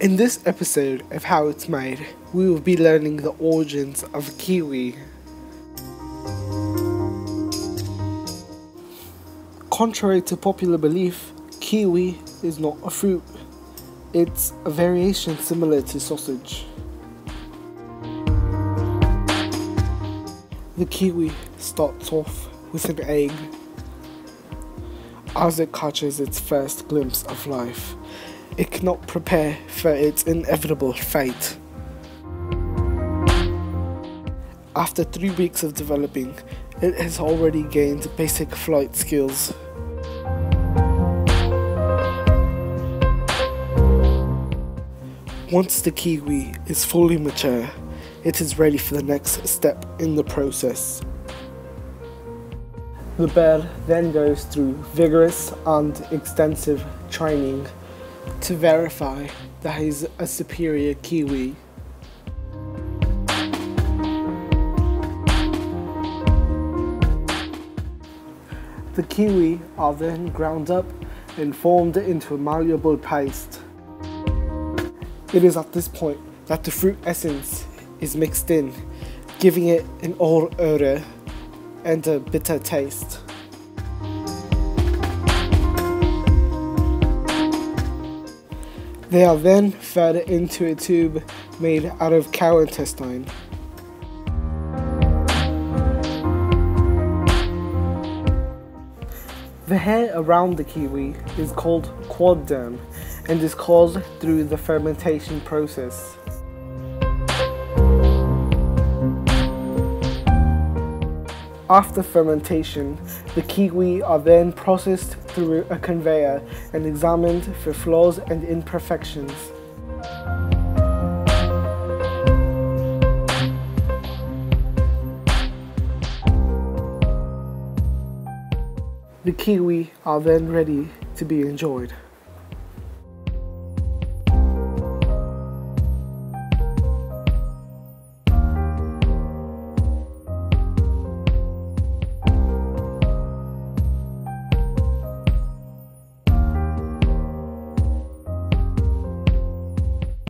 In this episode of How It's Made, we will be learning the origins of kiwi. Contrary to popular belief, kiwi is not a fruit. It's a variation similar to sausage. The kiwi starts off with an egg as it catches its first glimpse of life it cannot prepare for its inevitable fate. After three weeks of developing, it has already gained basic flight skills. Once the kiwi is fully mature, it is ready for the next step in the process. The bear then goes through vigorous and extensive training to verify that he's a superior Kiwi. The kiwi are then ground up and formed into a malleable paste. It is at this point that the fruit essence is mixed in, giving it an old odor and a bitter taste. They are then fed into a tube made out of cow intestine. The hair around the kiwi is called quadderm and is caused through the fermentation process. After fermentation, the kiwi are then processed through a conveyor and examined for flaws and imperfections. The kiwi are then ready to be enjoyed.